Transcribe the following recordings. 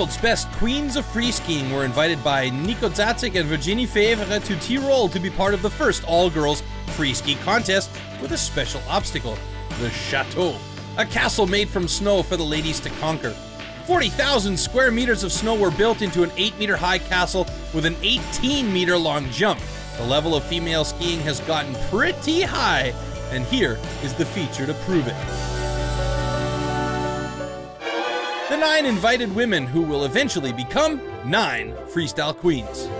world's best queens of free skiing were invited by Nico Zacek and Virginie Faivre to Tyrol to be part of the first all-girls free ski contest with a special obstacle, the Chateau, a castle made from snow for the ladies to conquer. 40,000 square meters of snow were built into an 8 meter high castle with an 18 meter long jump. The level of female skiing has gotten pretty high, and here is the feature to prove it. Nine invited women who will eventually become nine freestyle queens.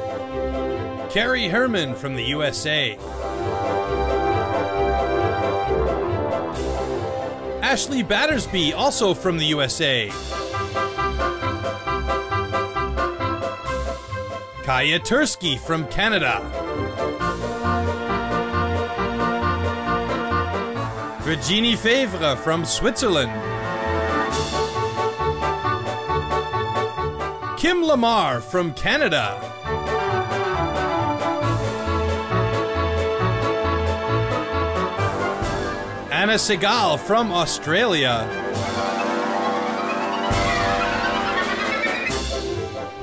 Keri Herman from the USA. Ashley Battersby, also from the USA. Kaya Turski from Canada. Virginie Faivre from Switzerland. Kim Lamarre from Canada. Anna Segal from Australia.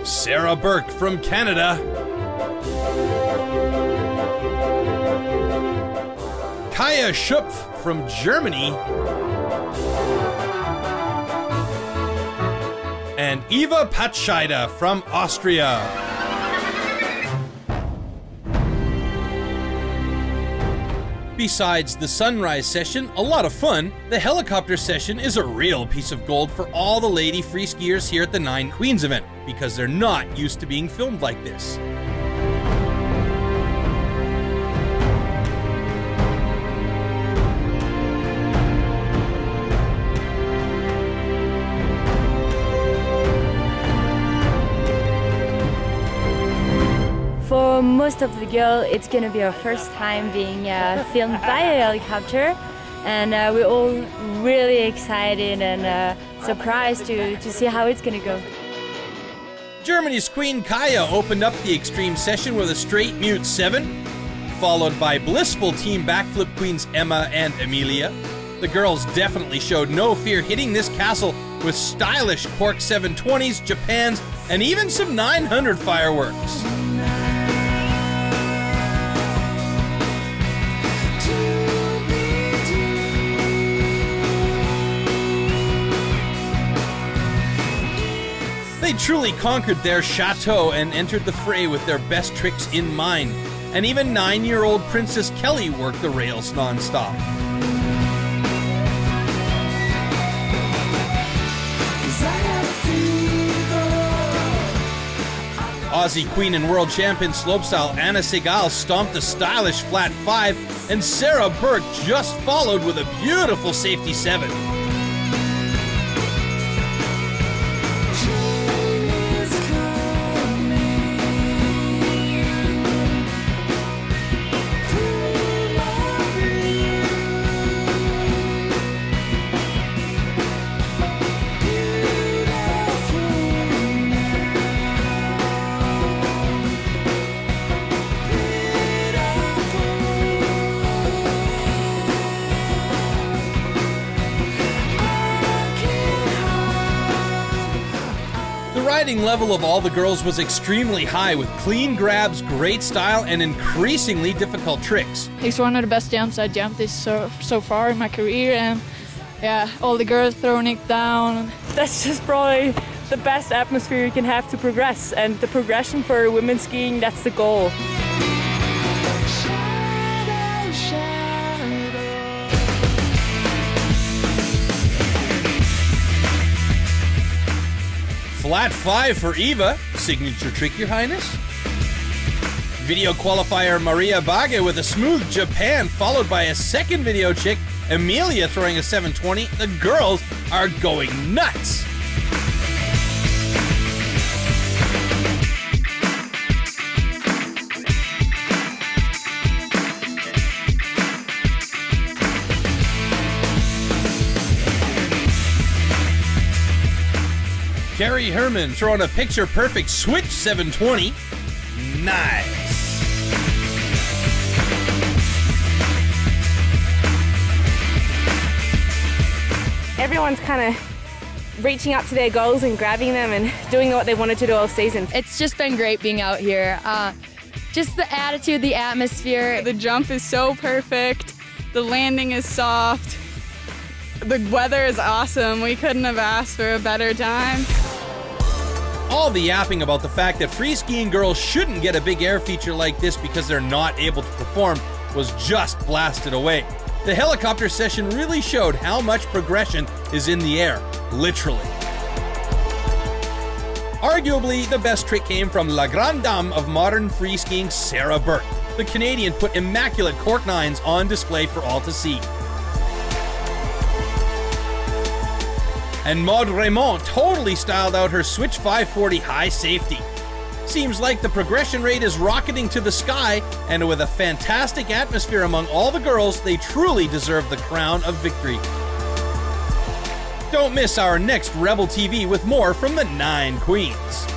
Sarah Burke from Canada. Caja Schoepf from Germany. And Eva Patscheida from Austria. Besides the sunrise session, a lot of fun, the helicopter session is a real piece of gold for all the lady free skiers here at the Nine Queens event, because they're not used to being filmed like this. Most of the girls, it's gonna be our first time being uh, filmed by a helicopter, and uh, we're all really excited and uh, surprised to, to see how it's gonna go. Germany's Queen Caja opened up the extreme session with a straight mute 7, followed by blissful team backflip queens Emma and Amelia. The girls definitely showed no fear hitting this castle with stylish Cork 720s, Japans, and even some 900 fireworks. They truly conquered their chateau and entered the fray with their best tricks in mind. And even nine year old Princess Kelly worked the rails nonstop. Aussie Queen and World Champion slopestyle Anna Segal stomped a stylish flat 5, and Sarah Burke just followed with a beautiful safety 7. Riding level of all the girls was extremely high with clean grabs, great style, and increasingly difficult tricks. It's one of the best jumps I jumped this so, so far in my career, and yeah, all the girls throwing it down. That's just probably the best atmosphere you can have to progress, and the progression for women skiing, that's the goal. Flat 5 for Eva, signature trick, Your Highness. Video qualifier Maria Bage with a smooth Japan, followed by a second video chick, Emilia throwing a 720. The girls are going nuts. Keri Herman throwing a picture perfect switch 720. Nice. Everyone's kind of reaching up to their goals and grabbing them and doing what they wanted to do all season. It's just been great being out here. Uh, just the attitude, the atmosphere. The jump is so perfect. The landing is soft. The weather is awesome. We couldn't have asked for a better time. All the yapping about the fact that free skiing girls shouldn't get a big air feature like this because they're not able to perform was just blasted away. The helicopter session really showed how much progression is in the air, literally. Arguably, the best trick came from La Grande Dame of modern free skiing, Sarah Burke. The Canadian put immaculate cork nines on display for all to see. And Maud Raymond totally styled out her Switch 540 high safety. Seems like the progression rate is rocketing to the sky, and with a fantastic atmosphere among all the girls, they truly deserve the crown of victory. Don't miss our next Rebel TV with more from the Nine Queens.